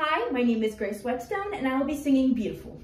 Hi, my name is Grace Whetstone and I will be singing Beautiful.